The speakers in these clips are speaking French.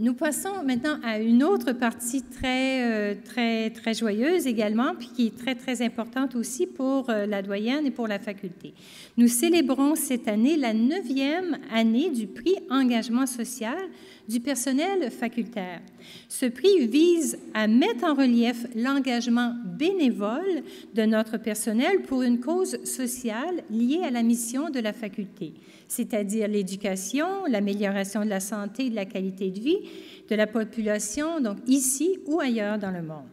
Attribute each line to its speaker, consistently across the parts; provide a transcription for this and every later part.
Speaker 1: Nous passons maintenant à une autre partie très, euh, très, très joyeuse également, puis qui est très, très importante aussi pour euh, la doyenne et pour la faculté. Nous célébrons cette année la neuvième année du prix Engagement social du personnel facultaire. Ce prix vise à mettre en relief l'engagement bénévole de notre personnel pour une cause sociale liée à la mission de la faculté, c'est-à-dire l'éducation, l'amélioration de la santé et de la qualité de vie de la population, donc ici ou ailleurs dans le monde.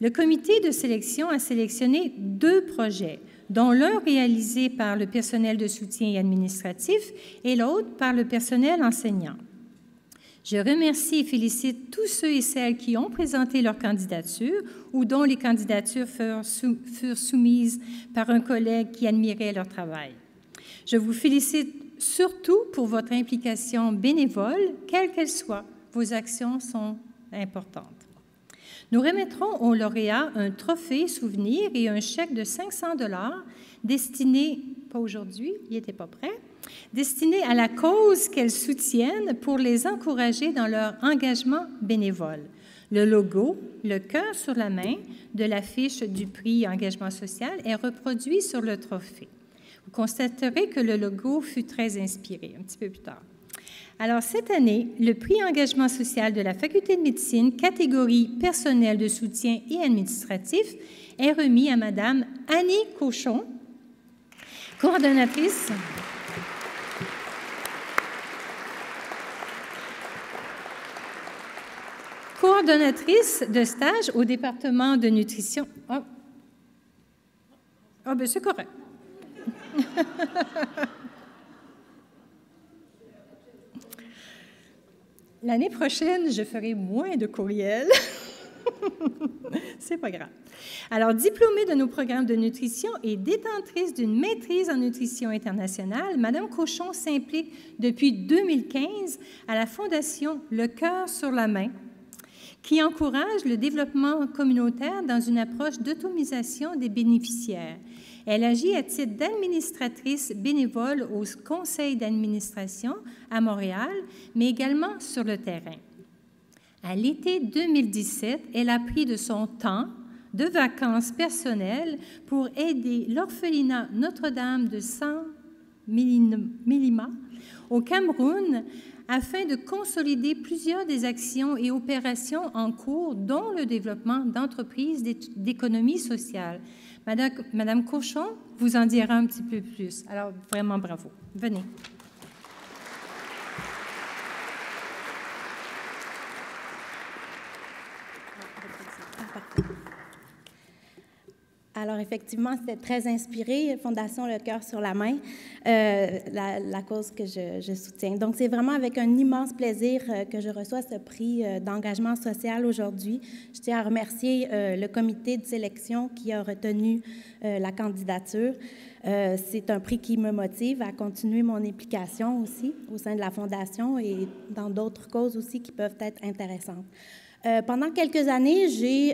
Speaker 1: Le comité de sélection a sélectionné deux projets, dont l'un réalisé par le personnel de soutien administratif et l'autre par le personnel enseignant. Je remercie et félicite tous ceux et celles qui ont présenté leur candidature ou dont les candidatures furent, soumises par un collègue qui admirait leur travail. Je vous félicite surtout pour votre implication bénévole, quelle qu'elle soit. Vos actions sont importantes. Nous remettrons aux lauréats un trophée souvenir et un chèque de 500 dollars destiné, pas aujourd'hui, il n'était pas prêt, destinées à la cause qu'elles soutiennent pour les encourager dans leur engagement bénévole. Le logo, le cœur sur la main de l'affiche du prix Engagement social est reproduit sur le trophée. Vous constaterez que le logo fut très inspiré un petit peu plus tard. Alors, cette année, le prix Engagement social de la Faculté de médecine, catégorie personnel de soutien et administratif, est remis à Madame Annie Cochon, coordonnatrice coordonnatrice de stage au département de nutrition. Ah, oh. oh, ben c'est correct. L'année prochaine, je ferai moins de courriels. c'est pas grave. Alors, diplômée de nos programmes de nutrition et détentrice d'une maîtrise en nutrition internationale, Madame Cochon s'implique depuis 2015 à la Fondation Le Cœur sur la main, qui encourage le développement communautaire dans une approche d'automisation des bénéficiaires. Elle agit à titre d'administratrice bénévole au conseil d'administration à Montréal, mais également sur le terrain. À l'été 2017, elle a pris de son temps de vacances personnelles pour aider l'orphelinat Notre-Dame de San Milima au Cameroun afin de consolider plusieurs des actions et opérations en cours, dont le développement d'entreprises d'économie sociale. Madame, Madame Cochon vous en dira un petit peu plus. Alors, vraiment bravo. Venez.
Speaker 2: Alors, effectivement, c'était très inspiré, Fondation Le Cœur sur la main, euh, la, cause que je, soutiens. Donc, c'est vraiment avec un immense plaisir euh, que je reçois ce prix euh, d'engagement social aujourd'hui. Je tiens à remercier le comité de sélection qui a retenu la candidature. c'est un prix qui me motive à continuer mon implication aussi au sein de la Fondation et dans d'autres causes aussi qui peuvent être intéressantes. Euh, pendant quelques années,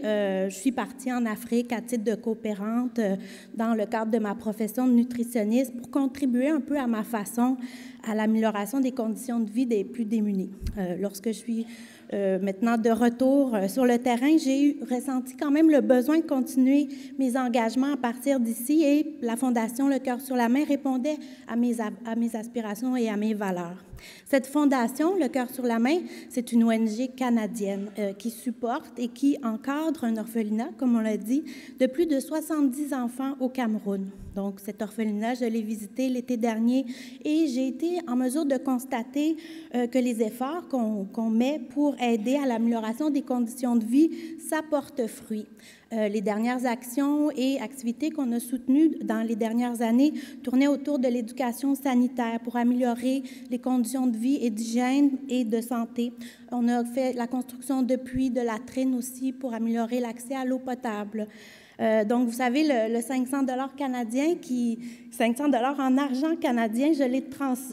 Speaker 2: euh, je suis partie en Afrique à titre de coopérante euh, dans le cadre de ma profession de nutritionniste pour contribuer un peu à ma façon à l'amélioration des conditions de vie des plus démunis. lorsque je suis euh, maintenant de retour euh, sur le terrain, j'ai ressenti quand même le besoin de continuer mes engagements à partir d'ici et la Fondation Le Cœur sur la main répondait à mes, à mes aspirations et à mes valeurs. Cette fondation, Le Cœur sur la main, c'est une ONG canadienne euh, qui supporte et qui encadre un orphelinat, comme on l'a dit, de plus de 70 enfants au Cameroun. Donc, cet orphelinat, je l'ai visité l'été dernier et j'ai été en mesure de constater que les efforts qu'on met pour aider à l'amélioration des conditions de vie, ça porte fruit. Euh, les dernières actions et activités qu'on a soutenues dans les dernières années tournaient autour de l'éducation sanitaire pour améliorer les conditions de vie et d'hygiène et de santé. On a fait la construction de puits, de latrines aussi pour améliorer l'accès à l'eau potable. Euh, donc, vous savez, le, 500 dollars canadien, qui 500 dollars en argent canadien, je l'ai,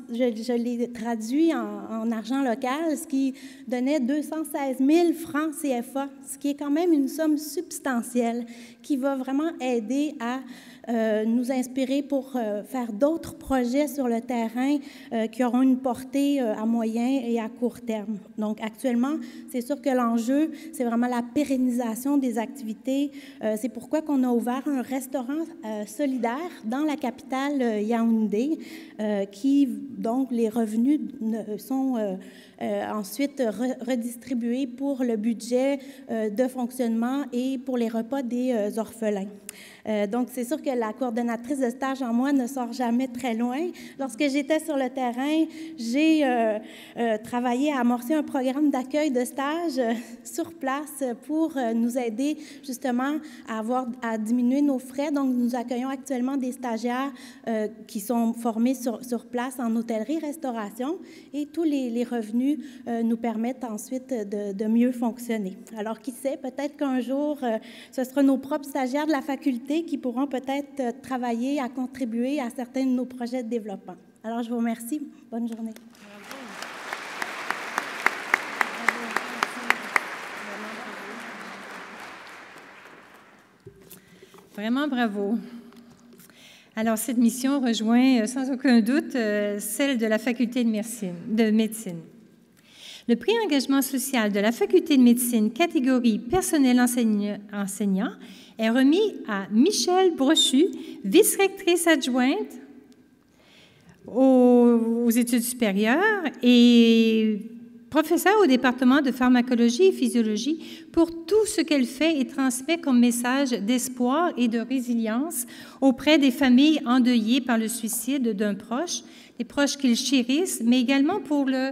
Speaker 2: je, traduit en, argent local, ce qui donnait 216 000 francs CFA, ce qui est quand même une somme substantielle qui va vraiment aider à euh, nous inspirer pour euh, faire d'autres projets sur le terrain qui auront une portée à moyen et à court terme. Donc actuellement, c'est sûr que l'enjeu, c'est vraiment la pérennisation des activités. c'est pourquoi qu'on a ouvert un restaurant solidaire dans la capitale Yaoundé, qui donc les revenus sont ensuite redistribués pour le budget de fonctionnement et pour les repas des orphelins. Euh, donc, c'est sûr que la coordonnatrice de stage en moi ne sort jamais très loin. Lorsque j'étais sur le terrain, j'ai euh, euh, travaillé à amorcer un programme d'accueil de stage sur place pour nous aider justement à, avoir, à diminuer nos frais. Donc, nous accueillons actuellement des stagiaires qui sont formés sur, place en hôtellerie-restauration et tous les, revenus nous permettent ensuite de, mieux fonctionner. Alors, qui sait, peut-être qu'un jour, ce sera nos propres stagiaires de la faculté qui pourront peut-être euh, travailler à contribuer à certains de nos projets de développement. Alors, je vous remercie. Bonne journée.
Speaker 1: Vraiment bravo. Alors, cette mission rejoint euh, sans aucun doute euh, celle de la faculté de médecine. Le prix engagement social de la faculté de médecine catégorie personnel enseignant est remis à Michelle Brochu, vice-rectrice adjointe aux, études supérieures et professeure au département de pharmacologie et physiologie pour tout ce qu'elle fait et transmet comme message d'espoir et de résilience auprès des familles endeuillées par le suicide d'un proche, des proches qu'ils chérissent, mais également pour le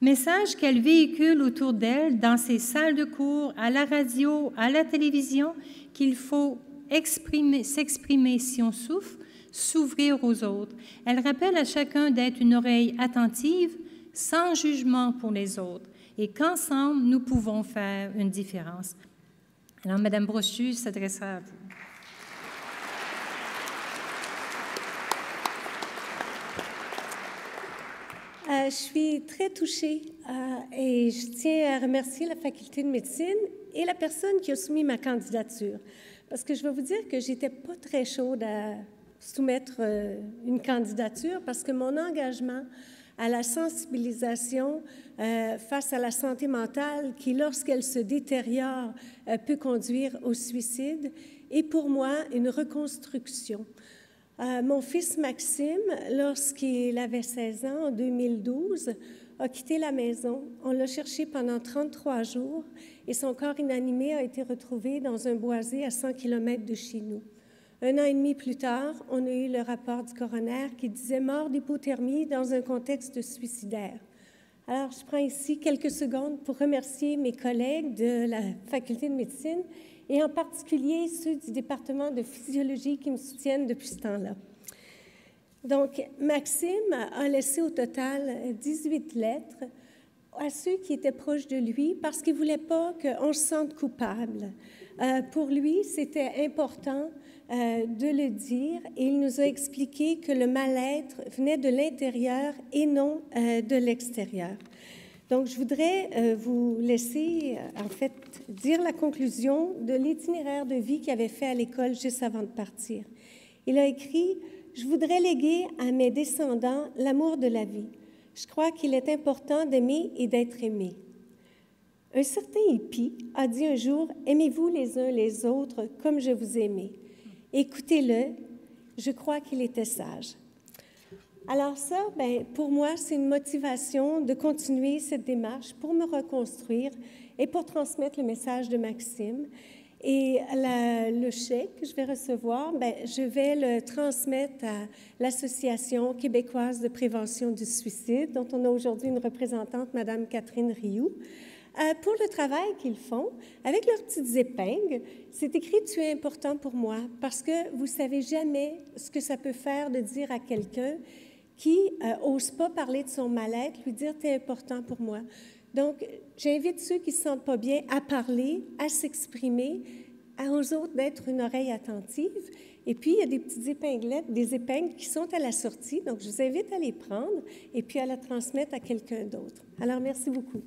Speaker 1: message qu'elle véhicule autour d'elle dans ses salles de cours, à la radio, à la télévision qu'il faut exprimer, s'exprimer si on souffre, s'ouvrir aux autres. Elle rappelle à chacun d'être une oreille attentive, sans jugement pour les autres, et qu'ensemble, nous pouvons faire une différence. Alors, Madame Brochu s'adressera à vous.
Speaker 3: Euh, je suis très touchée euh, et je tiens à remercier la faculté de médecine et la personne qui a soumis ma candidature. Parce que je vais vous dire que j'étais pas très chaude à soumettre euh, une candidature parce que mon engagement à la sensibilisation face à la santé mentale qui, lorsqu'elle se détériore, peut conduire au suicide, est pour moi une reconstruction. Euh, mon fils Maxime, lorsqu'il avait 16 ans, en 2012, a quitté la maison. On l'a cherché pendant 33 jours et son corps inanimé a été retrouvé dans un boisé à 100 km de chez nous. Un an et demi plus tard, on a eu le rapport du coroner qui disait mort d'hypothermie dans un contexte suicidaire. Alors, je prends ici quelques secondes pour remercier mes collègues de la faculté de médecine et en particulier ceux du département de physiologie qui me soutiennent depuis ce temps-là. Donc, Maxime a laissé au total 18 lettres à ceux qui étaient proches de lui parce qu'il ne voulait pas qu'on se sente coupable. Euh, pour lui, c'était important euh, de le dire et il nous a expliqué que le mal-être venait de l'intérieur et non euh, de l'extérieur. Donc, je voudrais euh, vous laisser, euh, en fait, dire la conclusion de l'itinéraire de vie qu'il avait fait à l'école juste avant de partir. Il a écrit Je voudrais léguer à mes descendants l'amour de la vie. Je crois qu'il est important d'aimer et d'être aimé. Un certain hippie a dit un jour Aimez-vous les uns les autres comme je vous aimais. Écoutez-le, je crois qu'il était sage. Alors ça, ben, pour moi, c'est une motivation de continuer cette démarche pour me reconstruire et pour transmettre le message de Maxime. Et le chèque que je vais recevoir, ben, je vais le transmettre à l'Association québécoise de prévention du suicide, dont on a aujourd'hui une représentante, Madame Catherine Rioux. Euh, pour le travail qu'ils font, avec leurs petites épingles, c'est écrit Tu es important pour moi, parce que vous savez jamais ce que ça peut faire de dire à quelqu'un qui n'ose euh, pas parler de son mal-être, lui dire, tu es important pour moi. Donc, j'invite ceux qui ne se sentent pas bien à parler, à s'exprimer, aux autres d'être une oreille attentive. Et puis, il y a des petites épinglettes, des épingles qui sont à la sortie. Donc, je vous invite à les prendre et puis à la transmettre à quelqu'un d'autre. Alors, merci beaucoup.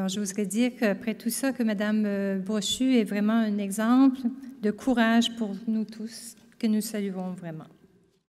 Speaker 1: Alors, j'oserais dire qu'après tout ça, que Mme euh, Brochu est vraiment un exemple de courage pour nous tous, que nous saluons vraiment.